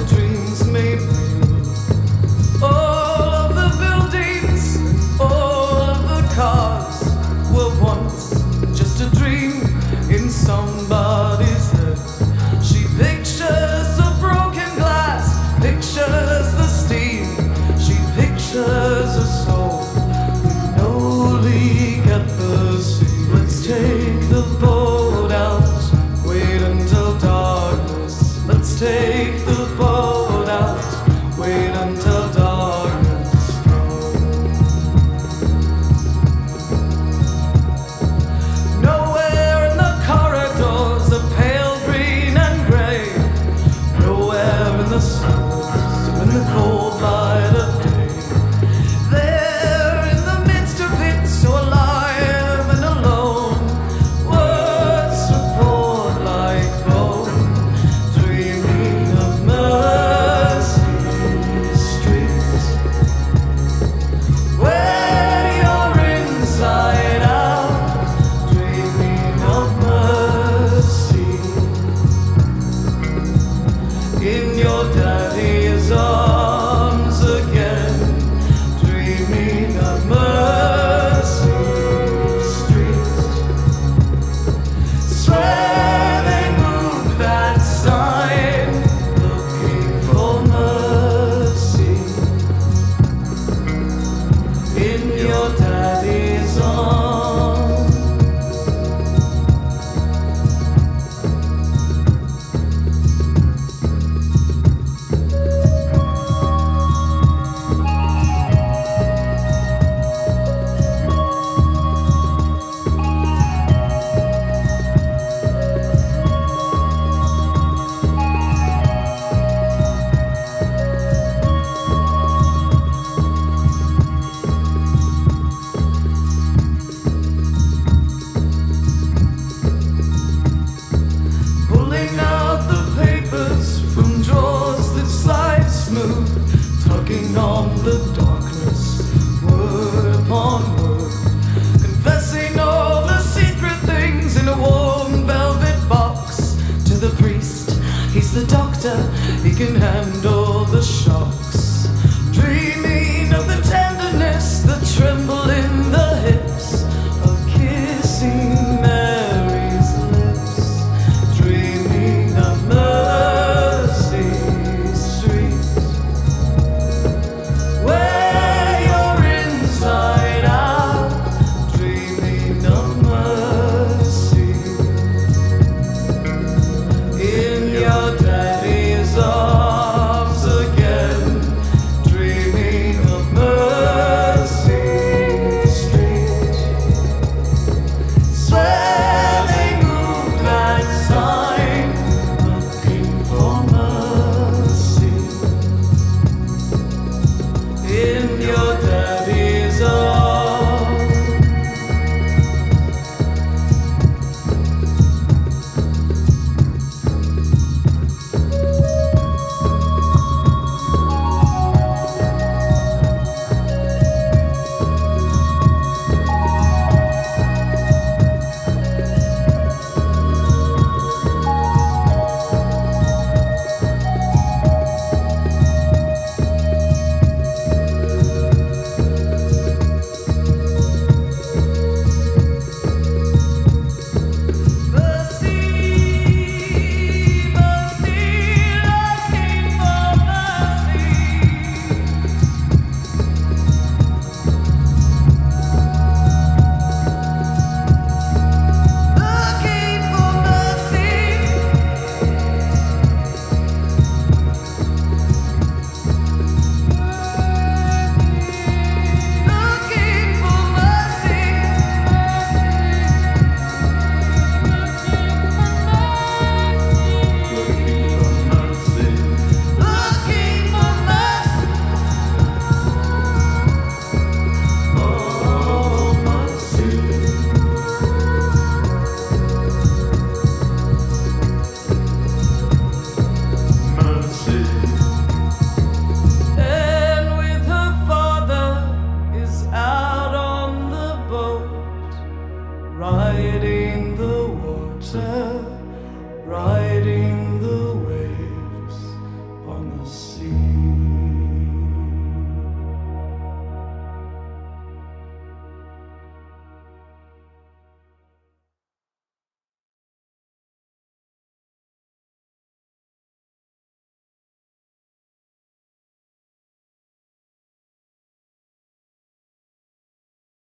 the tree. Your daddy's can handle the. Dream